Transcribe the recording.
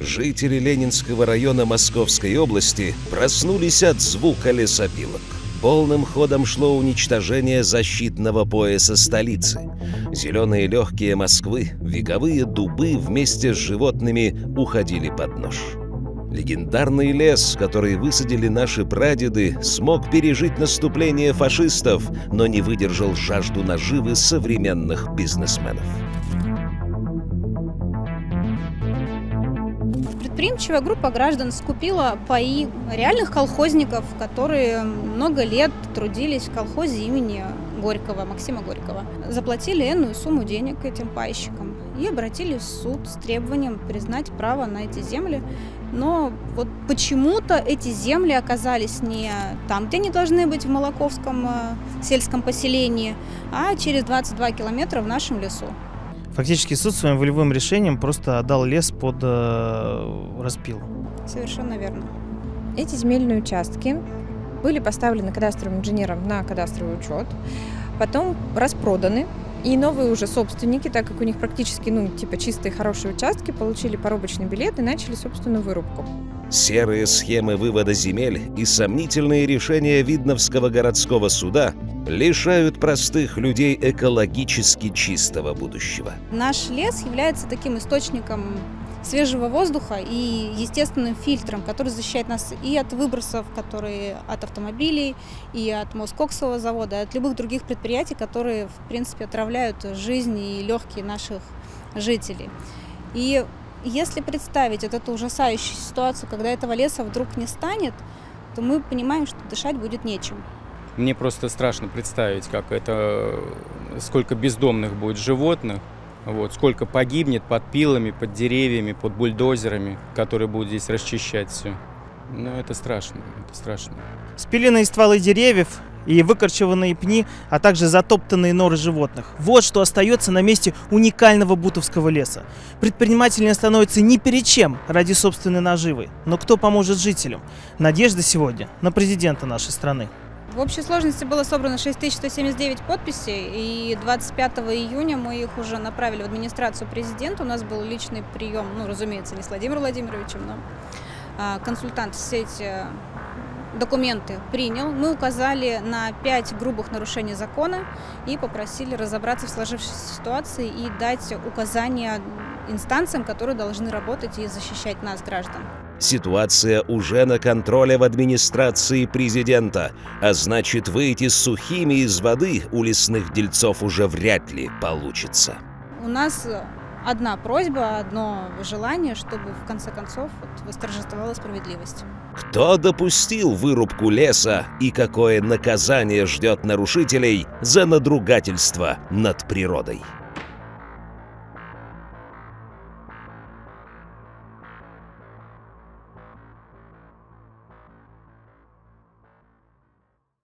жители Ленинского района Московской области проснулись от звука лесопилок. Полным ходом шло уничтожение защитного пояса столицы. Зеленые легкие Москвы, вековые дубы вместе с животными уходили под нож. Легендарный лес, который высадили наши прадеды, смог пережить наступление фашистов, но не выдержал жажду наживы современных бизнесменов. Предприимчивая группа граждан скупила паи реальных колхозников, которые много лет трудились в колхозе имени Горького, Максима Горького. Заплатили энную сумму денег этим пайщикам и обратились в суд с требованием признать право на эти земли. Но вот почему-то эти земли оказались не там, где они должны быть, в Молоковском э, сельском поселении, а через 22 километра в нашем лесу. Фактически суд своим волевым решением просто отдал лес под э, распил. Совершенно верно. Эти земельные участки были поставлены кадастровым инженером на кадастровый учет, потом распроданы, и новые уже собственники, так как у них практически, ну, типа чистые хорошие участки, получили поробочный билет и начали собственную вырубку. Серые схемы вывода земель и сомнительные решения Видновского городского суда лишают простых людей экологически чистого будущего. Наш лес является таким источником свежего воздуха и естественным фильтром, который защищает нас и от выбросов, которые от автомобилей, и от Москоксового завода, и от любых других предприятий, которые, в принципе, отравляют жизнь и легкие наших жителей. И если представить вот эту ужасающую ситуацию, когда этого леса вдруг не станет, то мы понимаем, что дышать будет нечем. Мне просто страшно представить, как это, сколько бездомных будет животных, вот, сколько погибнет под пилами, под деревьями, под бульдозерами, которые будут здесь расчищать все. Ну, это страшно, это страшно. Спиленные стволы деревьев и выкорчеванные пни, а также затоптанные норы животных. Вот что остается на месте уникального бутовского леса. Предприниматели не становятся ни перед чем ради собственной наживы. Но кто поможет жителям? Надежда сегодня на президента нашей страны. В общей сложности было собрано 6179 подписей, и 25 июня мы их уже направили в администрацию президента. У нас был личный прием, ну, разумеется, не с Владимиром Владимировичем, но а, консультант все эти документы принял. Мы указали на пять грубых нарушений закона и попросили разобраться в сложившейся ситуации и дать указания инстанциям, которые должны работать и защищать нас, граждан. Ситуация уже на контроле в администрации президента, а значит выйти сухими из воды у лесных дельцов уже вряд ли получится. У нас одна просьба, одно желание, чтобы в конце концов вот, восторжествовала справедливость. Кто допустил вырубку леса и какое наказание ждет нарушителей за надругательство над природой?